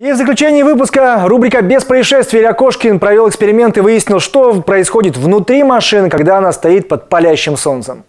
И в заключении выпуска рубрика «Без происшествий» Илья Кошкин провел эксперимент и выяснил, что происходит внутри машины, когда она стоит под палящим солнцем.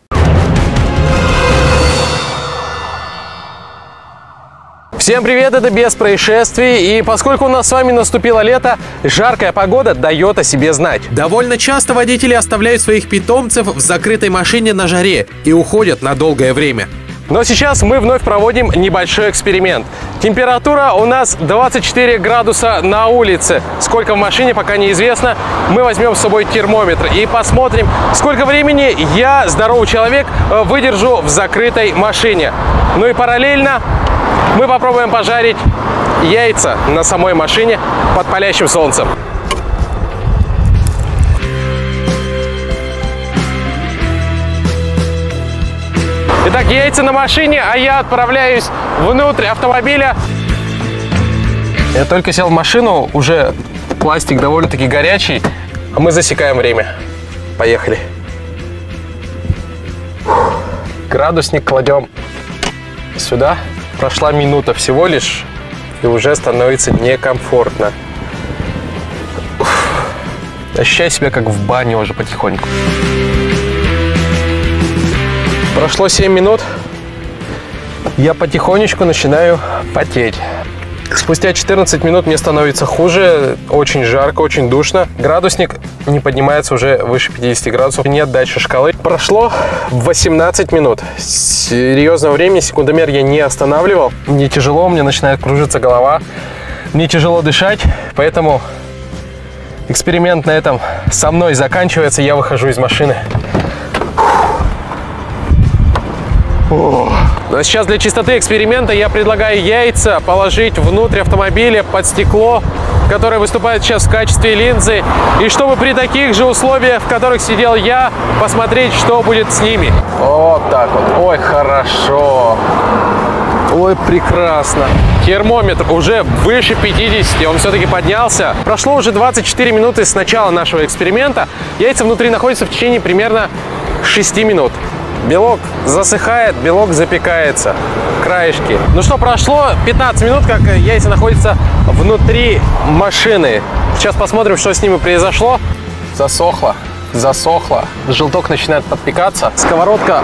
Всем привет, это без происшествий. И поскольку у нас с вами наступило лето, жаркая погода дает о себе знать. Довольно часто водители оставляют своих питомцев в закрытой машине на жаре и уходят на долгое время. Но сейчас мы вновь проводим небольшой эксперимент. Температура у нас 24 градуса на улице. Сколько в машине, пока неизвестно. Мы возьмем с собой термометр и посмотрим, сколько времени я, здоровый человек, выдержу в закрытой машине. Ну и параллельно мы попробуем пожарить яйца на самой машине под палящим солнцем. Итак, яйца на машине, а я отправляюсь внутрь автомобиля. Я только сел в машину, уже пластик довольно-таки горячий, а мы засекаем время. Поехали. Градусник кладем сюда. Прошла минута всего лишь, и уже становится некомфортно. Ощущаю себя как в бане уже потихоньку. Прошло 7 минут. Я потихонечку начинаю потеть. Спустя 14 минут мне становится хуже, очень жарко, очень душно. Градусник не поднимается уже выше 50 градусов, нет дальше шкалы. Прошло 18 минут. Серьезного времени, секундомер я не останавливал. Мне тяжело, мне начинает кружиться голова. Мне тяжело дышать, поэтому эксперимент на этом со мной заканчивается. Я выхожу из машины. Сейчас для чистоты эксперимента я предлагаю яйца положить внутрь автомобиля под стекло, которое выступает сейчас в качестве линзы. И чтобы при таких же условиях, в которых сидел я, посмотреть, что будет с ними. Вот так вот. Ой, хорошо. Ой, прекрасно. Термометр уже выше 50, он все-таки поднялся. Прошло уже 24 минуты с начала нашего эксперимента. Яйца внутри находятся в течение примерно 6 минут. Белок засыхает, белок запекается, краешки. Ну что, прошло 15 минут, как яйца находятся внутри машины. Сейчас посмотрим, что с ними произошло. Засохло, засохло. Желток начинает подпекаться. Сковородка,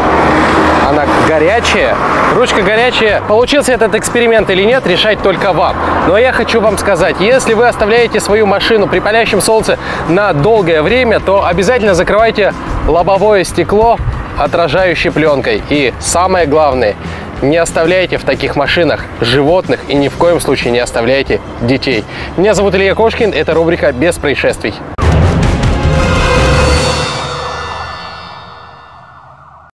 она горячая. Ручка горячая. Получился этот эксперимент или нет, решать только вам. Но я хочу вам сказать, если вы оставляете свою машину при палящем солнце на долгое время, то обязательно закрывайте лобовое стекло отражающей пленкой. И самое главное, не оставляйте в таких машинах животных и ни в коем случае не оставляйте детей. Меня зовут Илья Кошкин, это рубрика «Без происшествий».